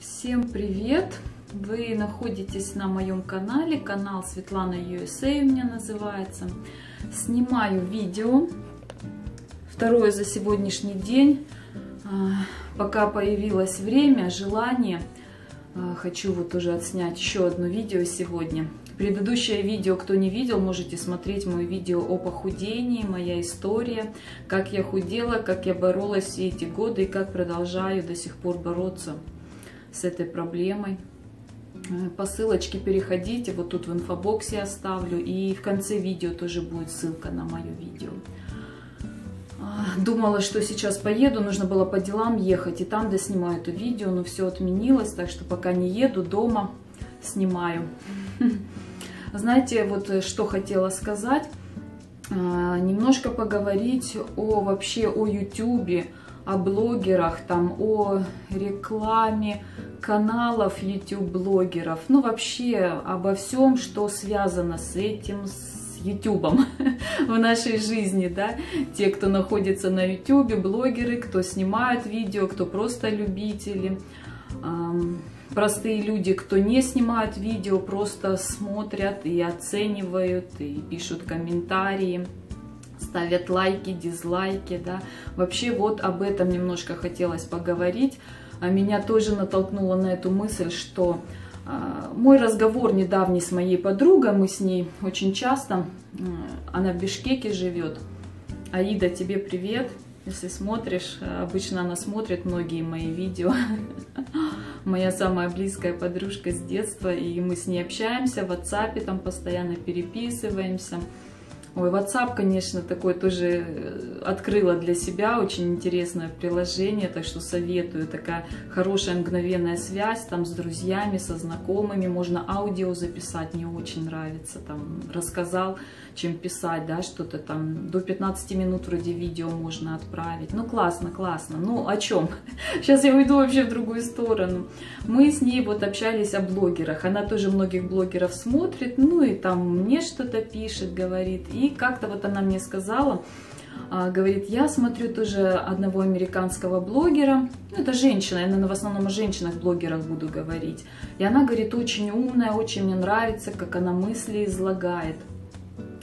Всем привет! Вы находитесь на моем канале, канал Светлана USA у меня называется. Снимаю видео, второе за сегодняшний день. А, пока появилось время, желание, а, хочу вот уже отснять еще одно видео сегодня. Предыдущее видео, кто не видел, можете смотреть мое видео о похудении, моя история, как я худела, как я боролась все эти годы и как продолжаю до сих пор бороться с этой проблемой. Э, по ссылочке переходите, вот тут в инфобоксе оставлю, и в конце видео тоже будет ссылка на мое видео. А, думала, что сейчас поеду, нужно было по делам ехать, и там доснимаю это видео, но все отменилось, так что пока не еду, дома снимаю. Знаете, вот э, что хотела сказать, а, немножко поговорить о вообще о YouTube, о блогерах, там, о рекламе каналов YouTube-блогеров, ну вообще обо всем, что связано с этим, с YouTube в нашей жизни, да, те, кто находится на YouTube, блогеры, кто снимают видео, кто просто любители, простые люди, кто не снимает видео, просто смотрят и оценивают, и пишут комментарии, ставят лайки, дизлайки, да. Вообще вот об этом немножко хотелось поговорить. А меня тоже натолкнуло на эту мысль, что а, мой разговор недавний с моей подругой, мы с ней очень часто, она в Бишкеке живет. Аида, тебе привет. Если смотришь, обычно она смотрит многие мои видео. Моя самая близкая подружка с детства, и мы с ней общаемся в WhatsApp, там постоянно переписываемся. Ой, WhatsApp, конечно, такое тоже э, открыла для себя, очень интересное приложение, так что советую. Такая хорошая мгновенная связь там с друзьями, со знакомыми. Можно аудио записать, мне очень нравится. Там рассказал, чем писать, да, что-то там. До 15 минут вроде видео можно отправить. Ну, классно, классно. Ну, о чем? Сейчас я уйду вообще в другую сторону. Мы с ней вот общались о блогерах. Она тоже многих блогеров смотрит, ну и там мне что-то пишет, говорит. И как-то вот она мне сказала, а, говорит, я смотрю тоже одного американского блогера, ну, это женщина, я, наверное, в основном о женщинах-блогерах буду говорить. И она, говорит, очень умная, очень мне нравится, как она мысли излагает.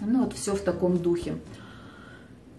Ну, вот все в таком духе.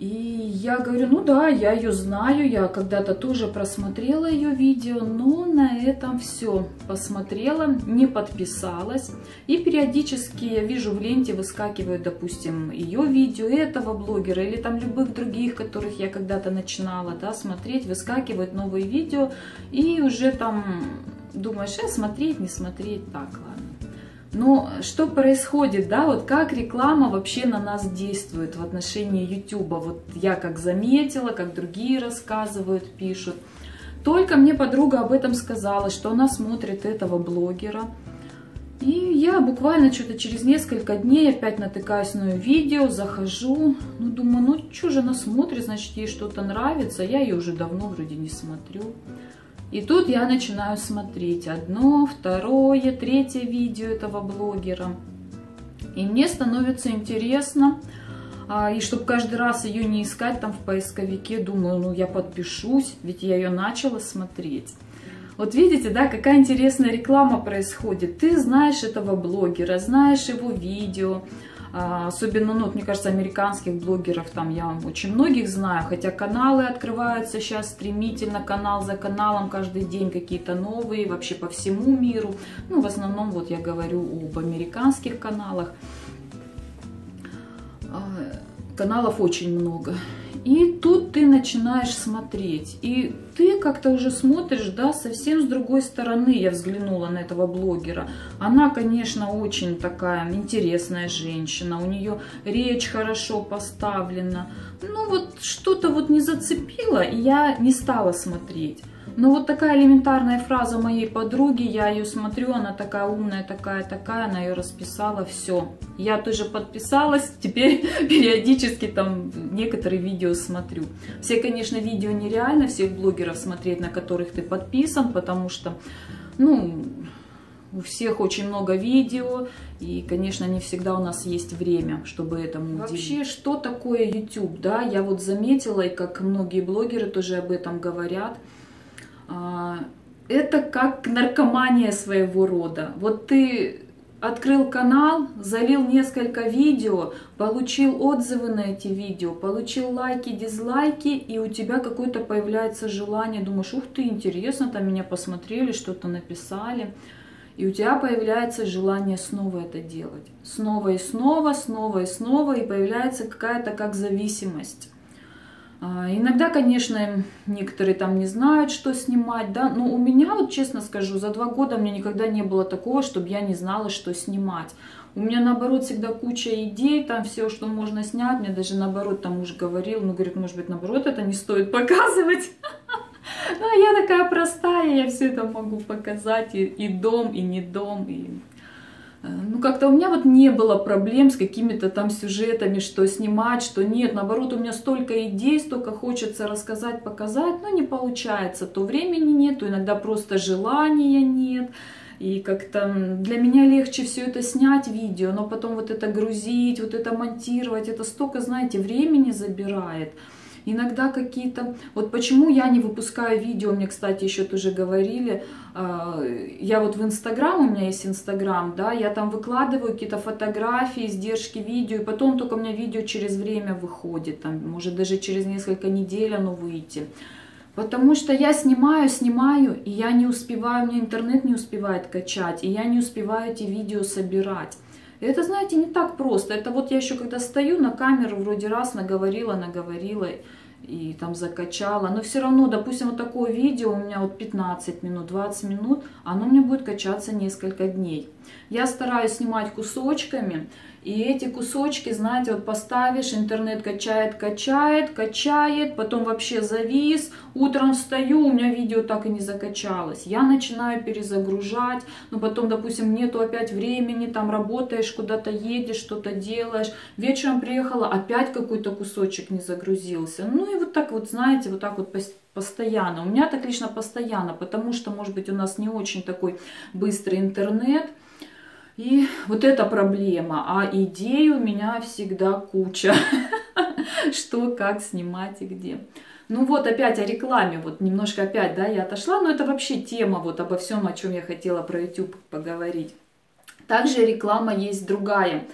И я говорю, ну да, я ее знаю, я когда-то тоже просмотрела ее видео, но на этом все. Посмотрела, не подписалась. И периодически я вижу в ленте выскакивают, допустим, ее видео этого блогера или там любых других, которых я когда-то начинала да, смотреть, выскакивают новые видео. И уже там думаешь, э, смотреть, не смотреть, так, ладно. Но что происходит, да, вот как реклама вообще на нас действует в отношении YouTube? Вот я как заметила, как другие рассказывают, пишут. Только мне подруга об этом сказала, что она смотрит этого блогера. И я буквально что-то через несколько дней опять натыкаюсь на ее видео, захожу, ну думаю, ну что же она смотрит, значит ей что-то нравится, я ее уже давно вроде не смотрю. И тут я начинаю смотреть одно, второе, третье видео этого блогера. И мне становится интересно. А, и чтобы каждый раз ее не искать там в поисковике, думаю, ну я подпишусь, ведь я ее начала смотреть. Вот видите, да, какая интересная реклама происходит. Ты знаешь этого блогера, знаешь его видео, особенно, ну, мне кажется, американских блогеров там я очень многих знаю, хотя каналы открываются сейчас стремительно, канал за каналом, каждый день какие-то новые, вообще по всему миру. Ну, в основном, вот я говорю об американских каналах. А, каналов очень много. И тут ты начинаешь смотреть. И ты как-то уже смотришь, да, совсем с другой стороны. Я взглянула на этого блогера. Она, конечно, очень такая интересная женщина. У нее речь хорошо поставлена. Ну вот что-то вот не зацепило, и я не стала смотреть. Но вот такая элементарная фраза моей подруги, я ее смотрю, она такая умная, такая, такая, она ее расписала, все. Я тоже подписалась, теперь периодически там некоторые видео смотрю. Все, конечно, видео нереально, всех блогеров смотреть, на которых ты подписан, потому что, ну, у всех очень много видео, и, конечно, не всегда у нас есть время, чтобы этому уделить. Вообще, что такое YouTube, да, я вот заметила, и как многие блогеры тоже об этом говорят, это как наркомания своего рода. Вот ты открыл канал, залил несколько видео, получил отзывы на эти видео, получил лайки, дизлайки, и у тебя какое-то появляется желание, думаешь, ух ты, интересно, там меня посмотрели, что-то написали. И у тебя появляется желание снова это делать. Снова и снова, снова и снова, и появляется какая-то как зависимость. А, иногда, конечно, некоторые там не знают, что снимать, да, но у меня, вот честно скажу, за два года у меня никогда не было такого, чтобы я не знала, что снимать. У меня, наоборот, всегда куча идей, там все, что можно снять, мне даже, наоборот, там муж говорил, ну, говорит, может быть, наоборот, это не стоит показывать. Ну, я такая простая, я все это могу показать, и, дом, и не дом, и ну, как-то у меня вот не было проблем с какими-то там сюжетами, что снимать, что нет. Наоборот, у меня столько идей, столько хочется рассказать, показать, но не получается. То времени нет, то иногда просто желания нет. И как-то для меня легче все это снять видео, но потом вот это грузить, вот это монтировать, это столько, знаете, времени забирает иногда какие-то... Вот почему я не выпускаю видео, мне, кстати, еще тоже говорили, а, я вот в Инстаграм, у меня есть Инстаграм, да, я там выкладываю какие-то фотографии, издержки видео, и потом только у меня видео через время выходит, там, может даже через несколько недель оно выйти. Потому что я снимаю, снимаю, и я не успеваю, мне интернет не успевает качать, и я не успеваю эти видео собирать. Это, знаете, не так просто. Это вот я еще когда стою на камеру, вроде раз наговорила, наговорила, и там закачала. Но все равно, допустим, вот такое видео у меня вот 15 минут, 20 минут, оно мне будет качаться несколько дней. Я стараюсь снимать кусочками, и эти кусочки, знаете, вот поставишь, интернет качает, качает, качает, потом вообще завис. Утром встаю, у меня видео так и не закачалось. Я начинаю перезагружать, но потом, допустим, нету опять времени, там работаешь, куда-то едешь, что-то делаешь. Вечером приехала, опять какой-то кусочек не загрузился. Ну и вот так вот, знаете, вот так вот постоянно. У меня так лично постоянно, потому что, может быть, у нас не очень такой быстрый интернет. И вот эта проблема. А идей у меня всегда куча. Что, как снимать и где. Ну вот опять о рекламе, вот немножко опять, да, я отошла, но это вообще тема вот обо всем, о чем я хотела про YouTube поговорить. Также реклама есть другая.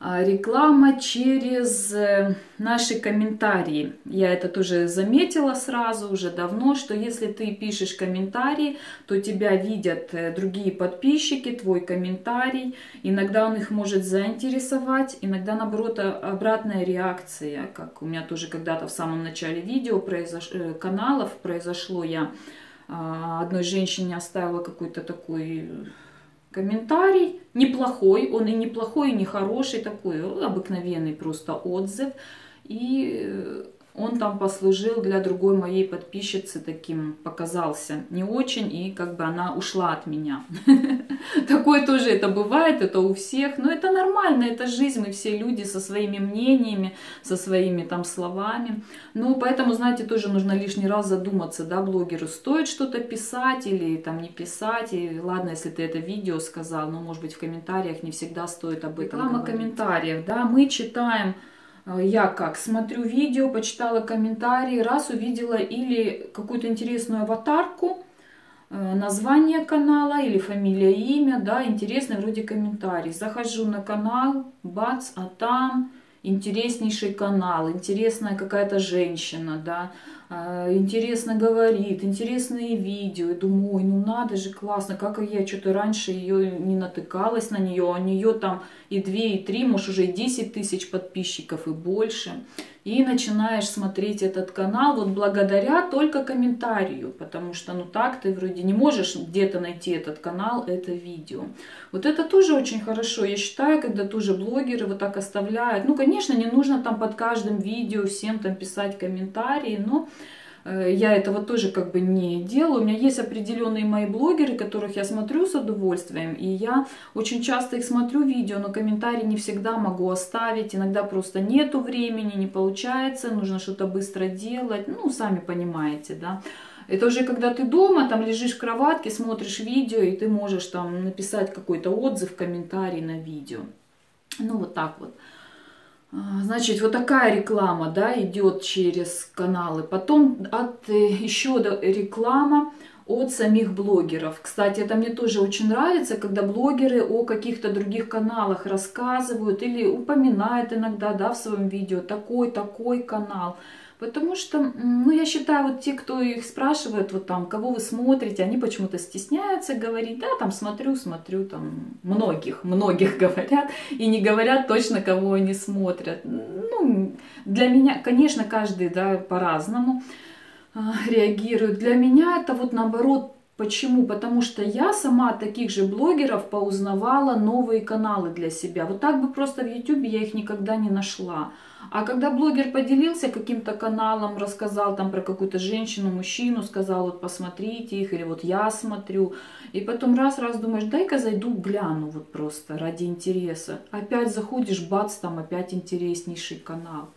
А, реклама через э, наши комментарии. Я это тоже заметила сразу уже давно, что если ты пишешь комментарии, то тебя видят э, другие подписчики, твой комментарий. Иногда он их может заинтересовать, иногда наоборот обратная реакция, как у меня тоже когда-то в самом начале видео произош... Э, каналов произошло, я а, одной женщине оставила какой-то такой комментарий, неплохой, он и неплохой, и не хороший, такой обыкновенный просто отзыв. И э, он там послужил для другой моей подписчицы таким, показался не очень, и как бы она ушла от меня. Такое тоже это бывает, это у всех, но это нормально, это жизнь, мы все люди со своими мнениями, со своими там словами. Ну, поэтому, знаете, тоже нужно лишний раз задуматься, да, блогеру, стоит что-то писать или там не писать, и ладно, если ты это видео сказал, но, может быть, в комментариях не всегда стоит об этом Реклама говорить. комментариев, да, мы читаем я как смотрю видео, почитала комментарии, раз увидела или какую-то интересную аватарку, э, название канала или фамилия, имя, да, интересный вроде комментарий. Захожу на канал, бац, а там интереснейший канал, интересная какая-то женщина, да, а, интересно говорит, интересные видео. И думаю, ой, ну надо же, классно, как я что-то раньше ее не натыкалась на нее, а у нее там и 2, и 3, может уже и 10 тысяч подписчиков и больше. И начинаешь смотреть этот канал вот благодаря только комментарию, потому что ну так ты вроде не можешь где-то найти этот канал, это видео. Вот это тоже очень хорошо, я считаю, когда тоже блогеры вот так оставляют. Ну, конечно, не нужно там под каждым видео всем там писать комментарии, но я этого тоже как бы не делаю. У меня есть определенные мои блогеры, которых я смотрю с удовольствием, и я очень часто их смотрю видео, но комментарии не всегда могу оставить, иногда просто нету времени, не получается, нужно что-то быстро делать, ну, сами понимаете, да. Это уже когда ты дома, там лежишь в кроватке, смотришь видео, и ты можешь там написать какой-то отзыв, комментарий на видео. Ну, вот так вот. А, значит, вот такая реклама, да, идет через каналы. Потом от, э, еще реклама от самих блогеров. Кстати, это мне тоже очень нравится, когда блогеры о каких-то других каналах рассказывают или упоминают иногда да, в своем видео такой-такой канал. Потому что, ну, я считаю, вот те, кто их спрашивает, вот там, кого вы смотрите, они почему-то стесняются говорить, да, там, смотрю, смотрю, там, многих, многих говорят, и не говорят точно, кого они смотрят. Ну, для меня, конечно, каждый, да, по-разному а, реагирует. Для меня это вот наоборот Почему? Потому что я сама от таких же блогеров поузнавала новые каналы для себя. Вот так бы просто в YouTube я их никогда не нашла. А когда блогер поделился каким-то каналом, рассказал там про какую-то женщину, мужчину, сказал, вот посмотрите их, или вот я смотрю, и потом раз-раз думаешь, дай-ка зайду, гляну вот просто ради интереса. Опять заходишь, бац, там опять интереснейший канал.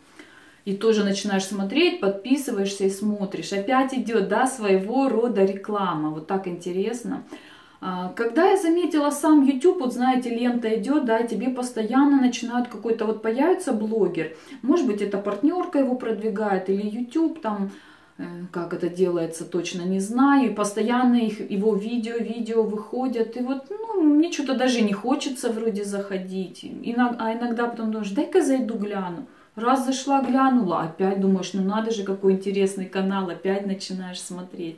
И тоже начинаешь смотреть, подписываешься и смотришь. Опять идет, да, своего рода реклама. Вот так интересно. Когда я заметила сам YouTube, вот знаете, лента идет, да, тебе постоянно начинают какой-то вот появится блогер. Может быть, это партнерка его продвигает или YouTube там, э, как это делается, точно не знаю. И постоянно их, его видео, видео выходят. И вот, ну, мне что-то даже не хочется вроде заходить. А иногда потом думаешь, дай-ка зайду гляну. Раз зашла, глянула, опять думаешь, ну надо же, какой интересный канал, опять начинаешь смотреть.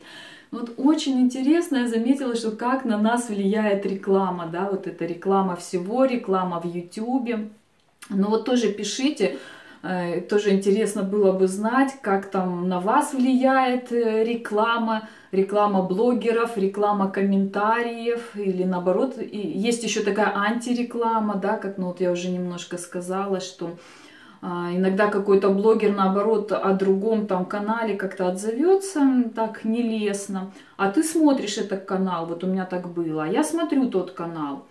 Вот очень интересно, я заметила, что как на нас влияет реклама, да, вот эта реклама всего, реклама в YouTube. Но вот тоже пишите, э, тоже интересно было бы знать, как там на вас влияет э, реклама, реклама блогеров, реклама комментариев или наоборот. И есть еще такая антиреклама, да, как ну вот я уже немножко сказала, что иногда какой-то блогер, наоборот, о другом там канале как-то отзовется так нелестно. А ты смотришь этот канал, вот у меня так было. А я смотрю тот канал.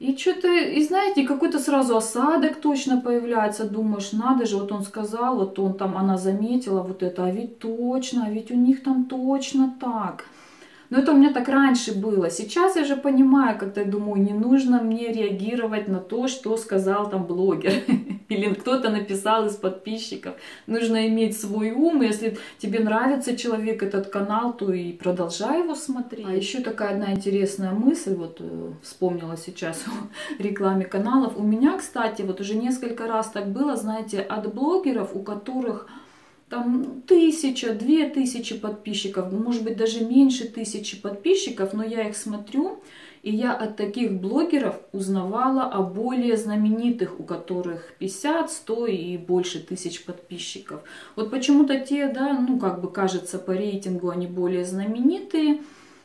И что-то, и знаете, какой-то сразу осадок точно появляется. Думаешь, надо же, вот он сказал, вот он там, она заметила вот это, а ведь точно, а ведь у них там точно так. Но это у меня так раньше было. Сейчас я же понимаю, как-то думаю, не нужно мне реагировать на то, что сказал там блогер. Или кто-то написал из подписчиков. Нужно иметь свой ум. Если тебе нравится человек, этот канал, то и продолжай его смотреть. А еще такая одна интересная мысль, вот э, вспомнила сейчас о рекламе каналов. У меня, кстати, вот уже несколько раз так было, знаете, от блогеров, у которых там тысяча, две тысячи подписчиков, может быть даже меньше тысячи подписчиков, но я их смотрю, и я от таких блогеров узнавала о более знаменитых, у которых 50, 100 и больше тысяч подписчиков. Вот почему-то те, да, ну как бы кажется по рейтингу они более знаменитые,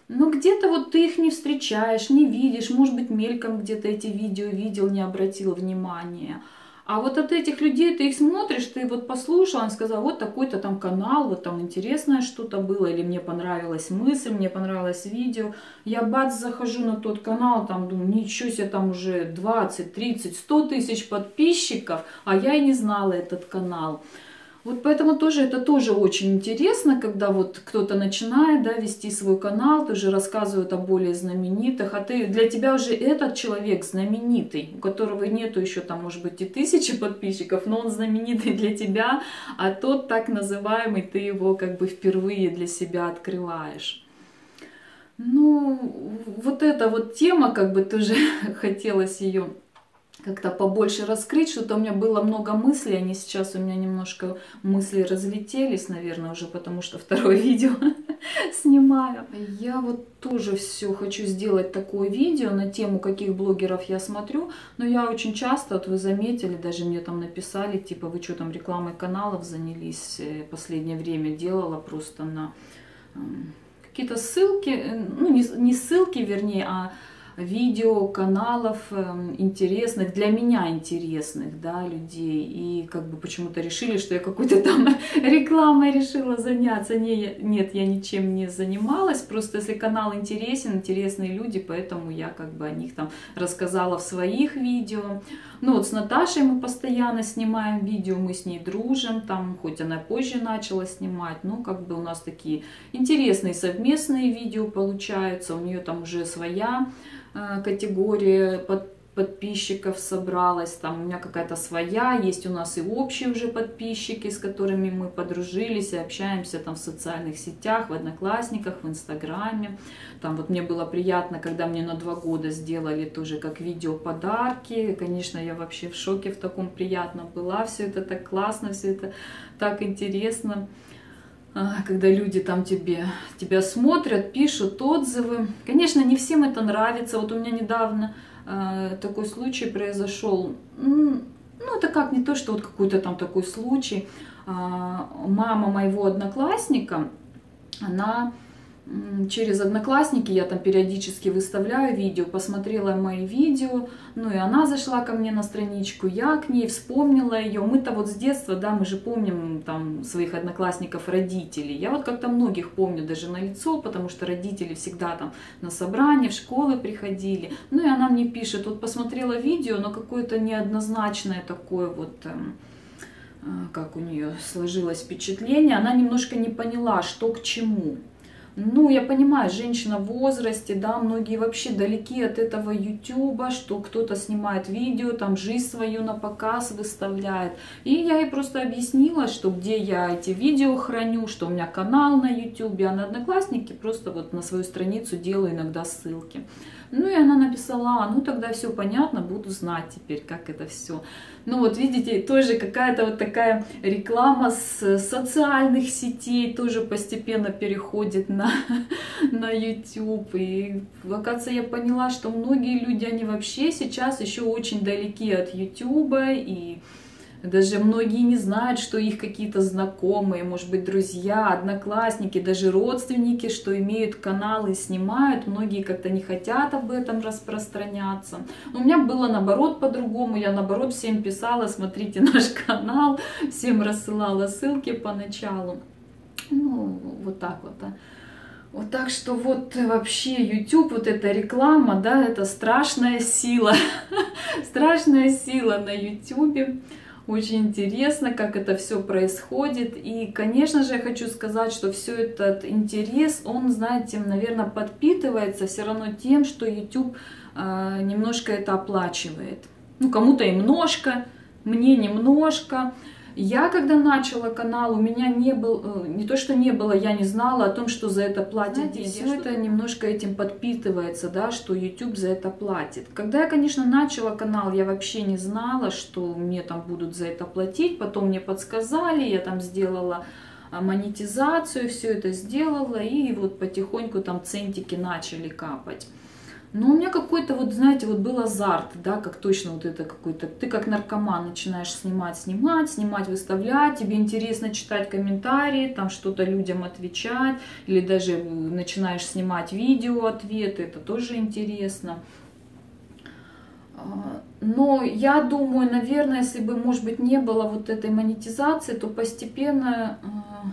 но где-то вот ты их не встречаешь, не видишь, может быть мельком где-то эти видео видел, не обратил внимания. А вот от этих людей ты их смотришь, ты вот послушал, он сказал, вот такой-то там канал, вот там интересное что-то было, или мне понравилась мысль, мне понравилось видео. Я бац, захожу на тот канал, там думаю, ничего себе, там уже 20, 30, 100 тысяч подписчиков, а я и не знала этот канал. Вот поэтому тоже это тоже очень интересно, когда вот кто-то начинает да, вести свой канал, тоже рассказывают о более знаменитых, а ты для тебя уже этот человек знаменитый, у которого нету еще там, может быть, и тысячи подписчиков, но он знаменитый для тебя, а тот так называемый, ты его как бы впервые для себя открываешь. Ну, вот эта вот тема, как бы тоже хотелось ее как-то побольше раскрыть. Что-то у меня было много мыслей, они сейчас у меня немножко мысли разлетелись, наверное, уже потому что второе видео снимаю. Я вот тоже все хочу сделать такое видео на тему, каких блогеров я смотрю, но я очень часто, вот вы заметили, даже мне там написали, типа, вы что там рекламой каналов занялись, э, последнее время делала просто на эм, какие-то ссылки, э, ну не, не ссылки, вернее, а видео, каналов эм, интересных, для меня интересных, да, людей. И как бы почему-то решили, что я какой-то там рекламой решила заняться. Не, нет, я ничем не занималась. Просто если канал интересен, интересные люди, поэтому я как бы о них там рассказала в своих видео. Ну вот с Наташей мы постоянно снимаем видео, мы с ней дружим, там, хоть она позже начала снимать, но как бы у нас такие интересные совместные видео получаются. У нее там уже своя Э, категория подписчиков собралось, там у меня какая-то своя, есть у нас и общие уже подписчики, с которыми мы подружились и общаемся там в социальных сетях, в Одноклассниках, в Инстаграме. Там вот мне было приятно, когда мне на два года сделали тоже как видео подарки. Конечно, я вообще в шоке в таком приятно была. Все это так классно, все это так интересно а, когда люди там тебе, тебя смотрят, пишут отзывы. Конечно, не всем это нравится. Вот у меня недавно такой случай произошел. Ну, это как не то, что вот какой-то там такой случай. Э, мама моего одноклассника, она через Одноклассники я там периодически выставляю видео, посмотрела мои видео, ну и она зашла ко мне на страничку, я к ней вспомнила ее. Мы-то вот с детства, да, мы же помним там своих одноклассников, родителей. Я вот как-то многих помню даже на лицо, потому что родители всегда там на собрания, в школы приходили. Ну и она мне пишет, вот посмотрела видео, но какое-то неоднозначное такое вот эм, э, как у нее сложилось впечатление, она немножко не поняла, что к чему. Ну, я понимаю, женщина в возрасте, да, многие вообще далеки от этого ютуба, что кто-то снимает видео, там жизнь свою на показ выставляет. И я ей просто объяснила, что где я эти видео храню, что у меня канал на ютубе, а на Одноклассники просто вот на свою страницу делаю иногда ссылки. Ну и она написала, а, ну тогда все понятно, буду знать теперь, как это все. Ну вот видите, тоже какая-то вот такая реклама с социальных сетей тоже постепенно переходит на, на YouTube. И оказывается, я поняла, что многие люди, они вообще сейчас еще очень далеки от YouTube и даже многие не знают, что их какие-то знакомые, может быть, друзья, одноклассники, даже родственники, что имеют каналы снимают. Многие как-то не хотят об этом распространяться. У меня было наоборот по-другому. Я наоборот всем писала, смотрите наш канал, всем рассылала ссылки поначалу. Ну, вот так вот. А. Вот так что вот вообще YouTube, вот эта реклама, да, это страшная сила. страшная сила на YouTube. Очень интересно, как это все происходит. И, конечно же, я хочу сказать, что все этот интерес, он, знаете, наверное, подпитывается все равно тем, что YouTube э, немножко это оплачивает. Ну, кому-то и немножко, мне немножко. Я когда начала канал, у меня не было, э, не то что не было, я не знала о том, что за это платят Знаете, деньги. Все это немножко этим подпитывается, да, что YouTube за это платит. Когда я, конечно, начала канал, я вообще не знала, что мне там будут за это платить. Потом мне подсказали, я там сделала а, монетизацию, все это сделала, и вот потихоньку там центики начали капать. Но у меня какой-то вот, знаете, вот был азарт, да, как точно вот это какой-то, ты как наркоман начинаешь снимать, снимать, снимать, выставлять, тебе интересно читать комментарии, там что-то людям отвечать, или даже начинаешь снимать видео ответы, это тоже интересно. А, но я думаю, наверное, если бы, может быть, не было вот этой монетизации, то постепенно а,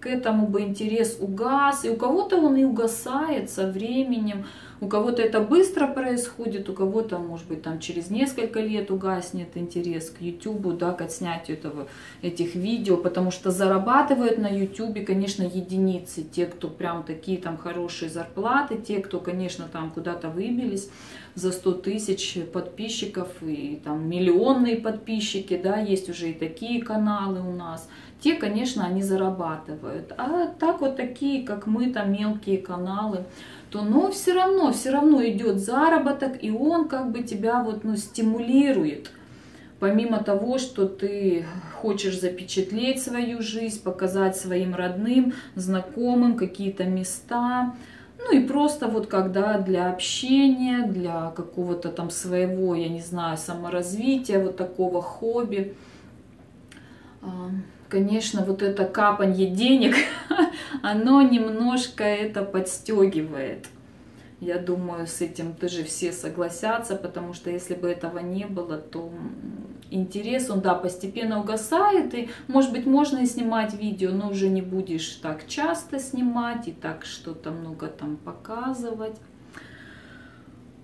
к этому бы интерес угас, и у кого-то он и угасает со временем, у кого-то это быстро происходит, у кого-то, может быть, там через несколько лет угаснет интерес к YouTube, да, к отснятию этого, этих видео, потому что зарабатывают на YouTube, конечно, единицы, те, кто прям такие там хорошие зарплаты, те, кто, конечно, там куда-то выбились за 100 тысяч подписчиков и там миллионные подписчики, да, есть уже и такие каналы у нас, те, конечно, они зарабатывают. А так вот такие, как мы, там мелкие каналы, то, но все равно, все равно идет заработок, и он как бы тебя вот, ну, стимулирует. Помимо того, что ты хочешь запечатлеть свою жизнь, показать своим родным, знакомым какие-то места, ну и просто вот когда для общения, для какого-то там своего, я не знаю, саморазвития, вот такого хобби. Конечно, вот это капанье денег, оно немножко это подстегивает. Я думаю, с этим тоже все согласятся, потому что если бы этого не было, то интерес, он, да, постепенно угасает, и, может быть, можно и снимать видео, но уже не будешь так часто снимать и так что-то много там показывать.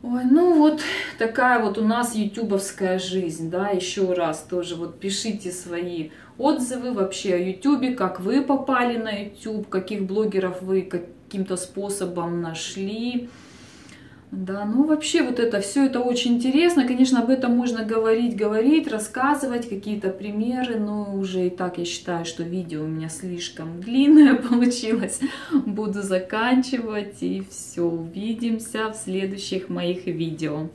Ой, ну вот такая вот у нас ютубовская жизнь, да, еще раз тоже вот пишите свои отзывы вообще о ютубе, как вы попали на ютуб, каких блогеров вы каким-то способом нашли. Да, ну вообще вот это все это очень интересно. Конечно, об этом можно говорить, говорить, рассказывать, какие-то примеры, но уже и так я считаю, что видео у меня слишком длинное получилось. Буду заканчивать и все. Увидимся в следующих моих видео.